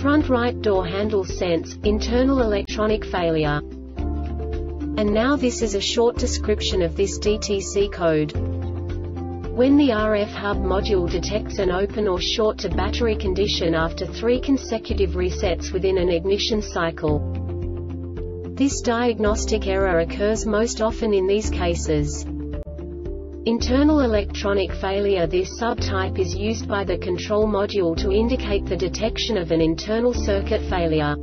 Front right door handle sense, internal electronic failure. And now this is a short description of this DTC code. When the RF hub module detects an open or short to battery condition after three consecutive resets within an ignition cycle. This diagnostic error occurs most often in these cases. Internal electronic failure This subtype is used by the control module to indicate the detection of an internal circuit failure.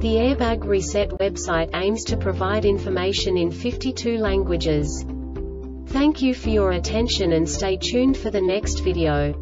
The Airbag Reset website aims to provide information in 52 languages. Thank you for your attention and stay tuned for the next video.